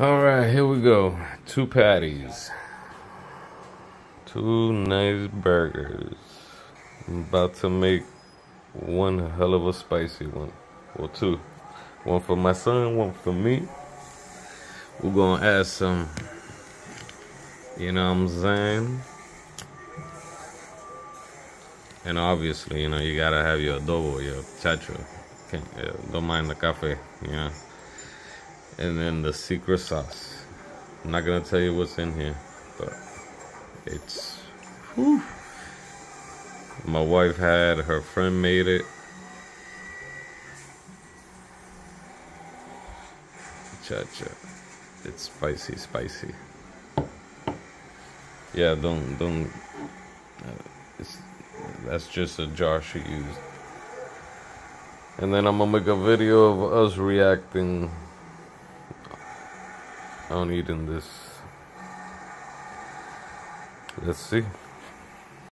All right, here we go. Two patties. Two nice burgers. I'm about to make one hell of a spicy one. Or two. One for my son, one for me. We're gonna add some, you know what I'm saying? And obviously, you know, you gotta have your adobo, your chacho. Can't, yeah, don't mind the cafe, you know and then the secret sauce. I'm not gonna tell you what's in here, but it's. Whew. My wife had her friend made it. Cha cha, it's spicy, spicy. Yeah, don't don't. Uh, that's just a jar she used. And then I'm gonna make a video of us reacting on eating this. Let's see.